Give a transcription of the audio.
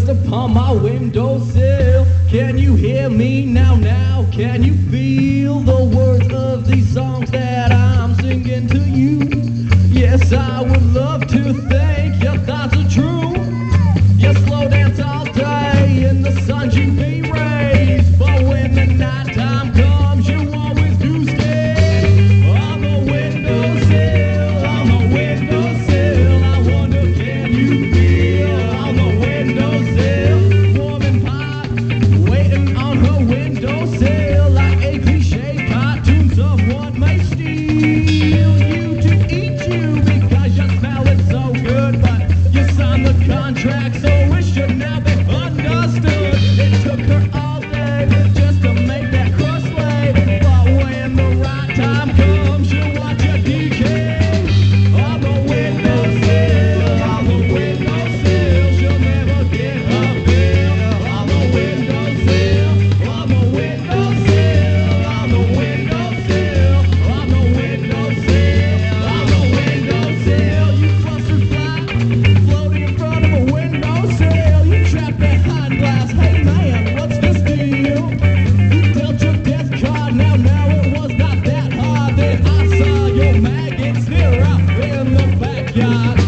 upon my windowsill. Can you hear me now? Now, can you feel the words of these songs that Yeah.